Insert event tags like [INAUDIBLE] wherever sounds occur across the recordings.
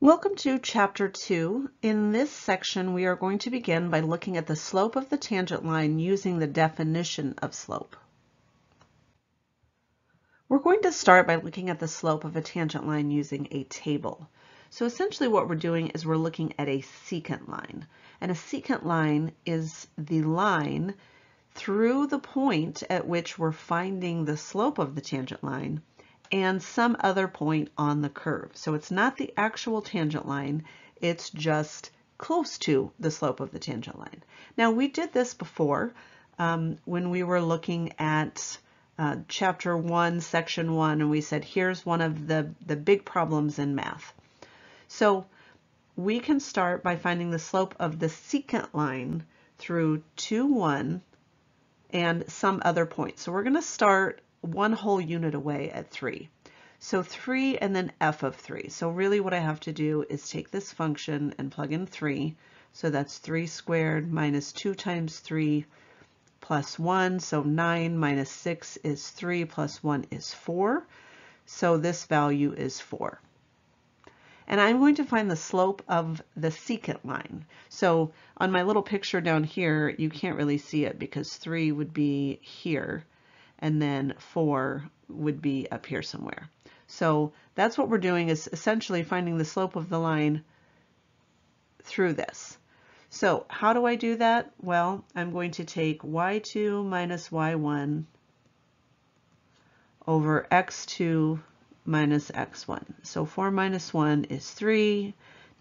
Welcome to Chapter 2. In this section, we are going to begin by looking at the slope of the tangent line using the definition of slope. We're going to start by looking at the slope of a tangent line using a table. So essentially what we're doing is we're looking at a secant line. And a secant line is the line through the point at which we're finding the slope of the tangent line and some other point on the curve. So it's not the actual tangent line, it's just close to the slope of the tangent line. Now we did this before um, when we were looking at uh, chapter 1, section 1, and we said here's one of the, the big problems in math. So we can start by finding the slope of the secant line through 2, 1, and some other point. So we're going to start one whole unit away at 3. So 3 and then f of 3. So really what I have to do is take this function and plug in 3. So that's 3 squared minus 2 times 3 plus 1. So 9 minus 6 is 3 plus 1 is 4. So this value is 4. And I'm going to find the slope of the secant line. So on my little picture down here, you can't really see it because 3 would be here and then 4 would be up here somewhere. So that's what we're doing is essentially finding the slope of the line through this. So how do I do that? Well, I'm going to take y2 minus y1 over x2 minus x1. So 4 minus 1 is 3,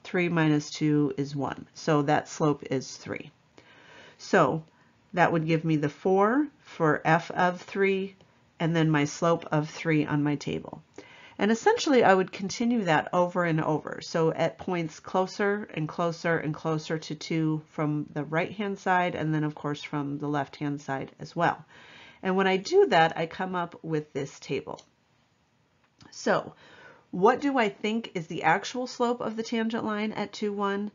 3 minus 2 is 1. So that slope is 3. So that would give me the 4 for f of 3 and then my slope of 3 on my table. And essentially I would continue that over and over. So at points closer and closer and closer to 2 from the right hand side and then of course from the left hand side as well. And when I do that I come up with this table. So what do I think is the actual slope of the tangent line at 2, 1?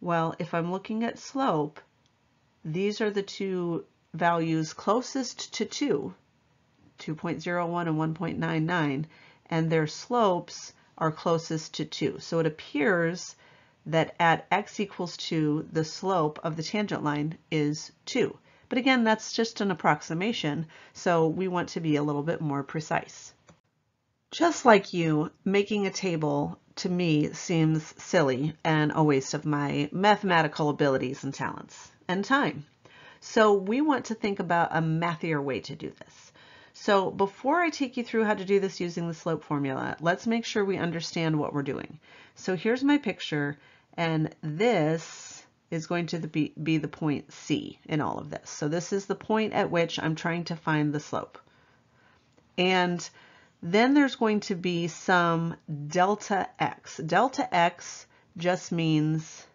Well, if I'm looking at slope, these are the two values closest to 2, 2.01 and 1.99, and their slopes are closest to 2. So it appears that at x equals 2, the slope of the tangent line is 2. But again, that's just an approximation, so we want to be a little bit more precise. Just like you, making a table to me seems silly and a waste of my mathematical abilities and talents and time. So we want to think about a mathier way to do this. So before I take you through how to do this using the slope formula, let's make sure we understand what we're doing. So here's my picture, and this is going to be, be the point C in all of this. So this is the point at which I'm trying to find the slope. And then there's going to be some delta x. Delta x just means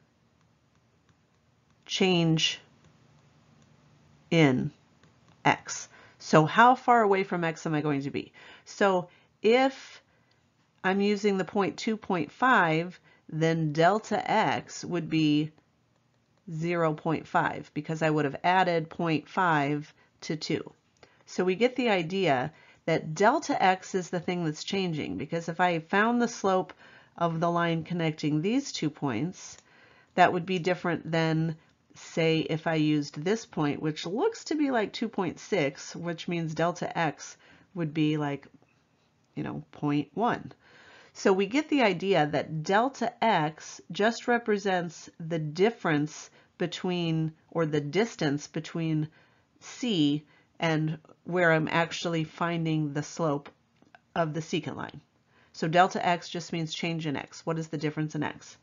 change in x. So how far away from x am I going to be? So if I'm using the point 2.5, then delta x would be 0.5 because I would have added 0.5 to 2. So we get the idea that delta x is the thing that's changing because if I found the slope of the line connecting these two points, that would be different than say if I used this point, which looks to be like 2.6, which means delta x would be like, you know, 0.1. So we get the idea that delta x just represents the difference between, or the distance between C and where I'm actually finding the slope of the secant line. So delta x just means change in x. What is the difference in x?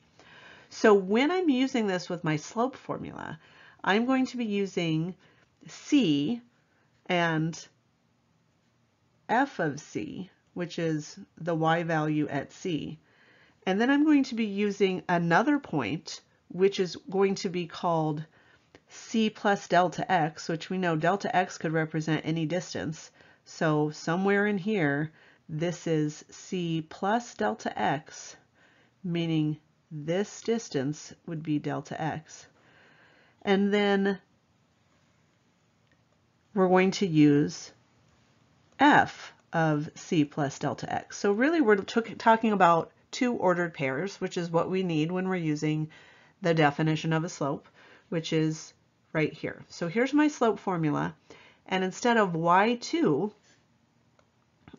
So when I'm using this with my slope formula, I'm going to be using C and f of C, which is the y value at C. And then I'm going to be using another point, which is going to be called C plus delta x, which we know delta x could represent any distance. So somewhere in here, this is C plus delta x, meaning this distance would be delta x. And then we're going to use f of c plus delta x. So really we're talking about two ordered pairs, which is what we need when we're using the definition of a slope, which is right here. So here's my slope formula. And instead of y2,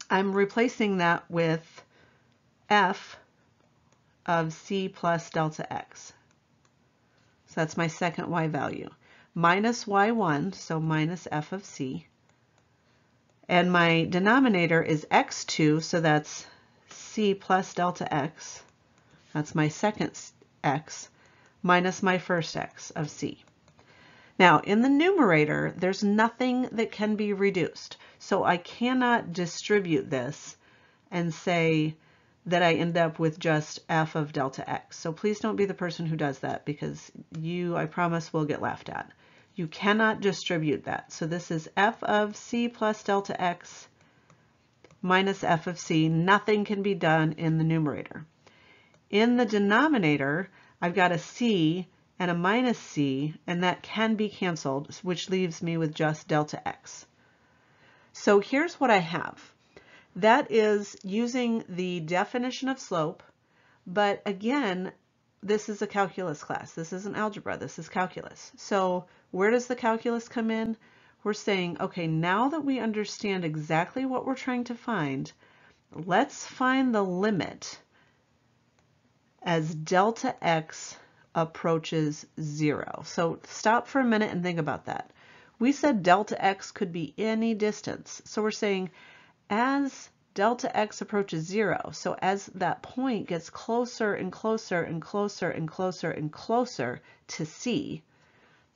I'm replacing that with f of c plus delta x. So that's my second y value. Minus y1, so minus f of c. And my denominator is x2, so that's c plus delta x. That's my second x minus my first x of c. Now, in the numerator, there's nothing that can be reduced. So I cannot distribute this and say that I end up with just f of delta x. So please don't be the person who does that because you, I promise, will get laughed at. You cannot distribute that. So this is f of c plus delta x minus f of c. Nothing can be done in the numerator. In the denominator, I've got a c and a minus c, and that can be canceled, which leaves me with just delta x. So here's what I have. That is using the definition of slope, but again, this is a calculus class. This isn't algebra, this is calculus. So where does the calculus come in? We're saying, okay, now that we understand exactly what we're trying to find, let's find the limit as delta x approaches zero. So stop for a minute and think about that. We said delta x could be any distance. So we're saying as delta x approaches zero, so as that point gets closer and closer and closer and closer and closer to c,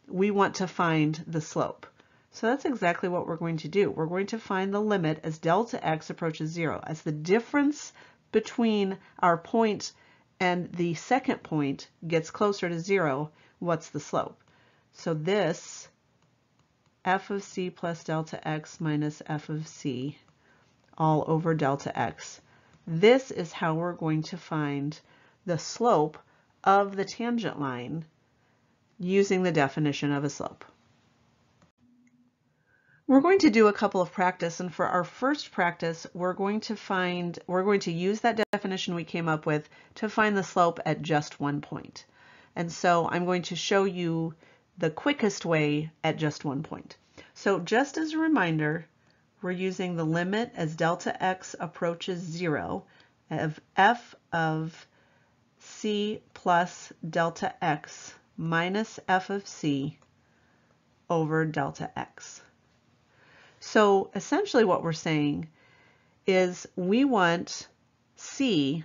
we want to find the slope. So that's exactly what we're going to do. We're going to find the limit as delta x approaches zero, as the difference between our point and the second point gets closer to zero, what's the slope? So this f of c plus delta x minus f of c all over delta x. This is how we're going to find the slope of the tangent line using the definition of a slope. We're going to do a couple of practice and for our first practice we're going to find we're going to use that definition we came up with to find the slope at just one point. And so I'm going to show you the quickest way at just one point. So just as a reminder, we're using the limit as delta x approaches zero of f of c plus delta x minus f of c over delta x. So essentially what we're saying is we want C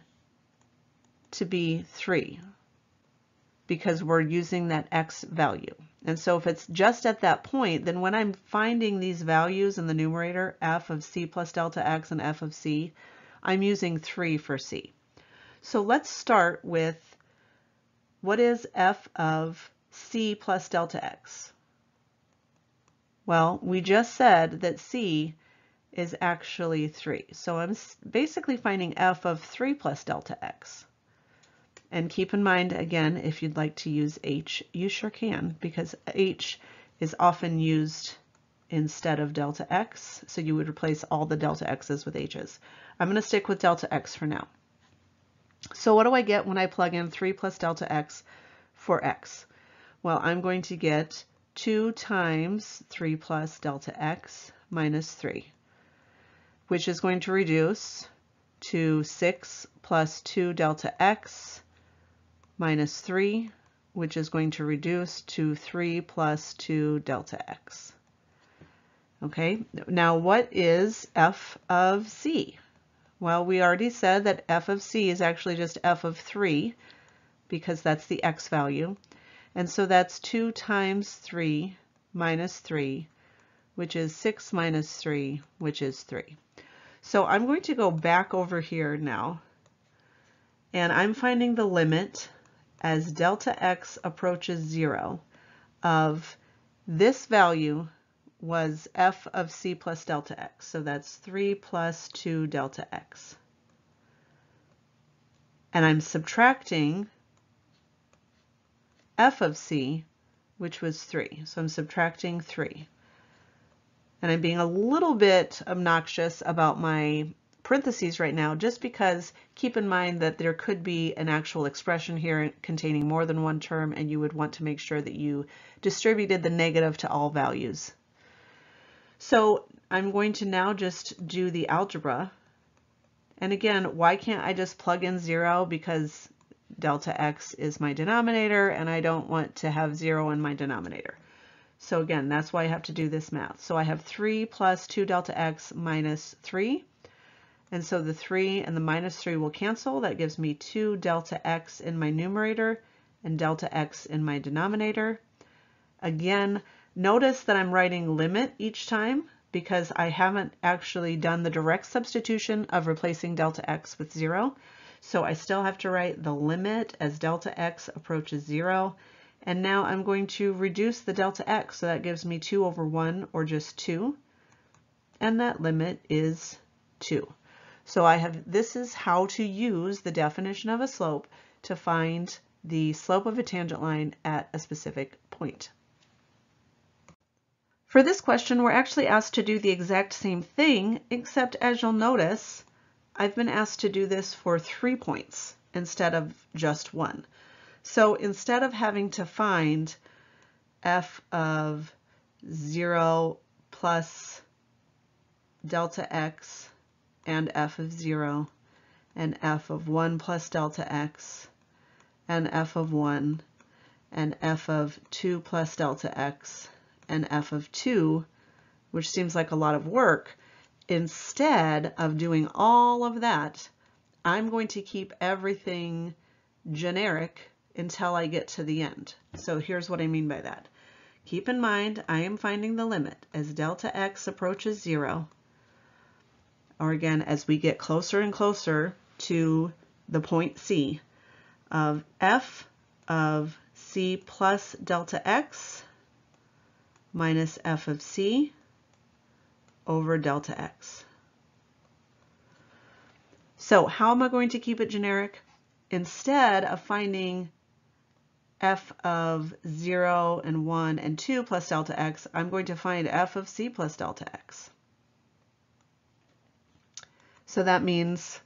to be 3 because we're using that x value. And so if it's just at that point, then when I'm finding these values in the numerator, f of c plus delta x and f of c, I'm using 3 for c. So let's start with what is f of c plus delta x? Well, we just said that C is actually 3. So I'm basically finding f of 3 plus delta x. And keep in mind, again, if you'd like to use h, you sure can, because h is often used instead of delta x, so you would replace all the delta x's with h's. I'm going to stick with delta x for now. So what do I get when I plug in 3 plus delta x for x? Well, I'm going to get 2 times 3 plus delta x minus 3, which is going to reduce to 6 plus 2 delta x minus 3, which is going to reduce to 3 plus 2 delta x. Okay, now what is f of c? Well, we already said that f of c is actually just f of 3 because that's the x value. And so that's 2 times 3 minus 3, which is 6 minus 3, which is 3. So I'm going to go back over here now, and I'm finding the limit as delta x approaches 0 of this value was f of c plus delta x. So that's 3 plus 2 delta x. And I'm subtracting f of c, which was 3. So I'm subtracting 3. And I'm being a little bit obnoxious about my parentheses right now just because keep in mind that there could be an actual expression here containing more than one term and you would want to make sure that you distributed the negative to all values. So I'm going to now just do the algebra. And again, why can't I just plug in zero? Because delta x is my denominator and I don't want to have zero in my denominator. So again, that's why I have to do this math. So I have 3 plus 2 delta x minus 3. And so the 3 and the minus 3 will cancel. That gives me 2 delta x in my numerator and delta x in my denominator. Again, notice that I'm writing limit each time because I haven't actually done the direct substitution of replacing delta x with 0. So I still have to write the limit as delta x approaches 0. And now I'm going to reduce the delta x, so that gives me 2 over 1, or just 2. And that limit is 2. So I have this is how to use the definition of a slope to find the slope of a tangent line at a specific point. For this question, we're actually asked to do the exact same thing, except as you'll notice, I've been asked to do this for three points instead of just one. So instead of having to find f of 0 plus delta x and f of 0 and f of 1 plus delta x and f of 1 and f of 2 plus delta x and f of 2, which seems like a lot of work, instead of doing all of that, I'm going to keep everything generic until I get to the end. So here's what I mean by that. Keep in mind, I am finding the limit as delta x approaches zero, or again, as we get closer and closer to the point C of f of c plus delta x minus f of c over delta x. So how am I going to keep it generic? Instead of finding f of 0 and 1 and 2 plus delta x, I'm going to find f of c plus delta x. So that means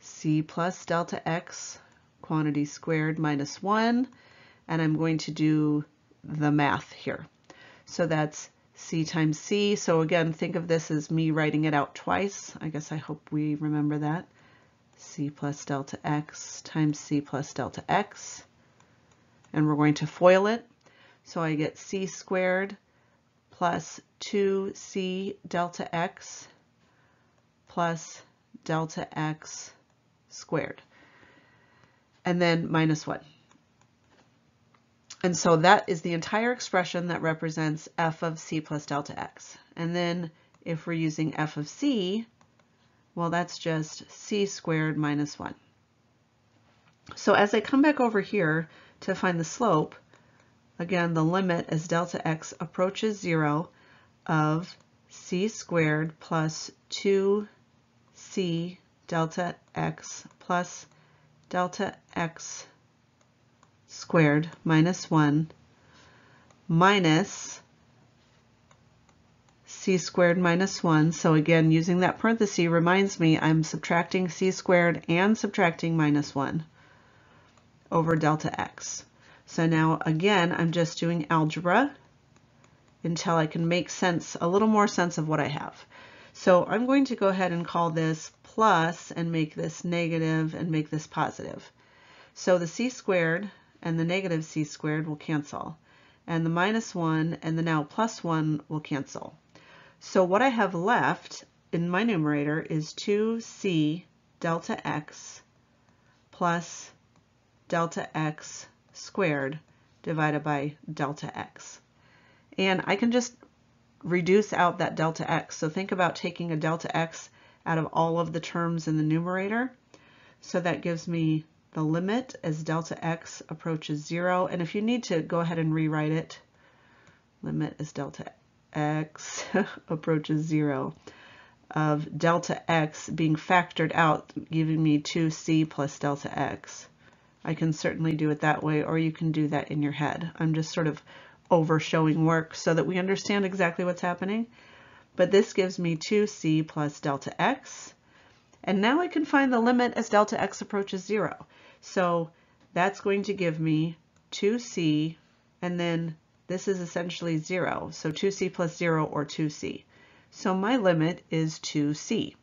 c plus delta x quantity squared minus 1, and I'm going to do the math here. So that's c times c. So again, think of this as me writing it out twice. I guess I hope we remember that. c plus delta x times c plus delta x. And we're going to FOIL it. So I get c squared plus 2c delta x plus delta x squared. And then minus 1. And so that is the entire expression that represents f of c plus delta x. And then if we're using f of c, well, that's just c squared minus 1. So as I come back over here to find the slope, again, the limit as delta x approaches 0 of c squared plus 2c delta x plus delta x squared minus 1 minus c squared minus 1. So again, using that parenthesis reminds me I'm subtracting c squared and subtracting minus 1 over delta x. So now again, I'm just doing algebra until I can make sense, a little more sense of what I have. So I'm going to go ahead and call this plus and make this negative and make this positive. So the c squared and the negative c squared will cancel. And the minus 1 and the now plus 1 will cancel. So what I have left in my numerator is 2c delta x plus delta x squared divided by delta x. And I can just reduce out that delta x. So think about taking a delta x out of all of the terms in the numerator. So that gives me the limit as delta x approaches zero. And if you need to go ahead and rewrite it, limit as delta x [LAUGHS] approaches zero of delta x being factored out, giving me 2c plus delta x. I can certainly do it that way, or you can do that in your head. I'm just sort of over showing work so that we understand exactly what's happening. But this gives me 2c plus delta x, And now I can find the limit as delta x approaches 0. So that's going to give me 2c, and then this is essentially 0, so 2c plus 0 or 2c. So my limit is 2c.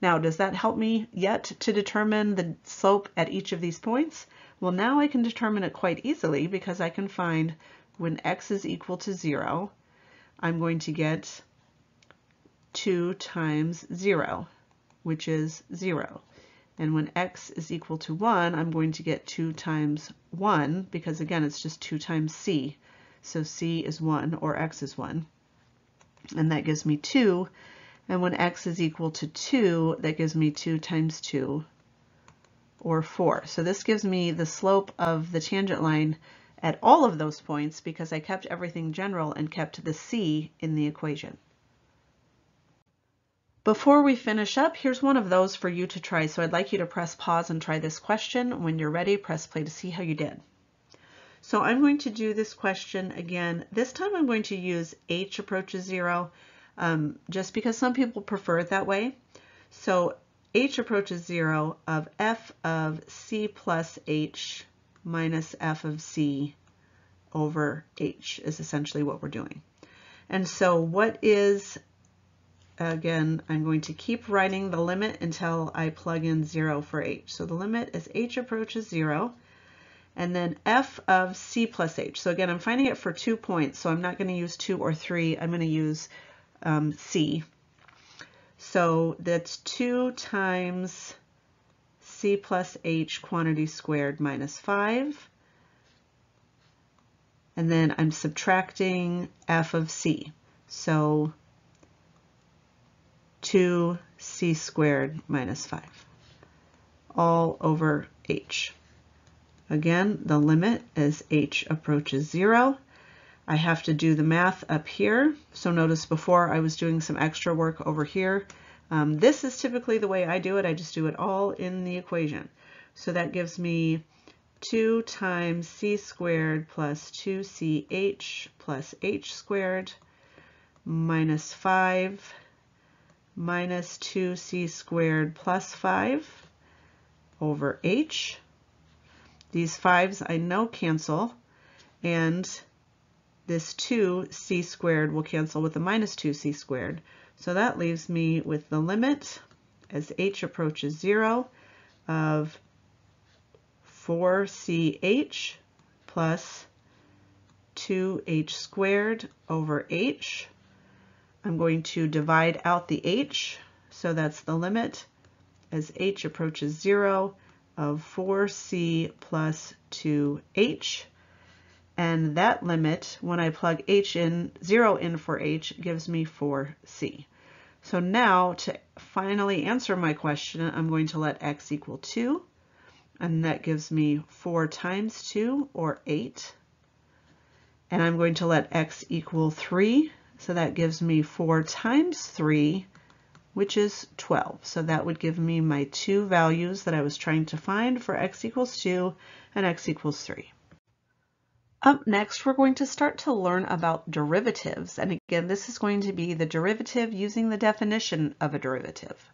Now, does that help me yet to determine the slope at each of these points? Well, now I can determine it quite easily because I can find when x is equal to 0, I'm going to get 2 times 0, which is 0. And when x is equal to 1, I'm going to get 2 times 1, because again, it's just 2 times c. So c is 1, or x is 1. And that gives me 2. And when x is equal to 2, that gives me 2 times 2, or 4. So this gives me the slope of the tangent line at all of those points because I kept everything general and kept the c in the equation. Before we finish up, here's one of those for you to try. So I'd like you to press pause and try this question. When you're ready, press play to see how you did. So I'm going to do this question again. This time I'm going to use h approaches zero, um, just because some people prefer it that way. So h approaches zero of f of c plus h minus f of c over h is essentially what we're doing. And so what is again, I'm going to keep writing the limit until I plug in 0 for h. So the limit as h approaches 0, and then f of c plus h. So again, I'm finding it for two points, so I'm not going to use 2 or 3. I'm going to use um, c. So that's 2 times c plus h quantity squared minus 5. And then I'm subtracting f of c. So 2c squared minus 5 all over h. Again, the limit as h approaches 0. I have to do the math up here. So notice before I was doing some extra work over here. Um, this is typically the way I do it. I just do it all in the equation. So that gives me 2 times c squared plus 2ch plus h squared minus 5 minus 2c squared plus 5 over h. These 5's I know cancel, and this 2c squared will cancel with the minus 2c squared. So that leaves me with the limit as h approaches 0 of 4ch plus 2h squared over h I'm going to divide out the h, so that's the limit as h approaches 0 of 4c plus 2h. And that limit, when I plug h in, 0 in for h, gives me 4c. So now to finally answer my question, I'm going to let x equal 2, and that gives me 4 times 2, or 8. And I'm going to let x equal 3, so that gives me 4 times 3, which is 12. So that would give me my two values that I was trying to find for x equals 2 and x equals 3. Up next, we're going to start to learn about derivatives. And again, this is going to be the derivative using the definition of a derivative.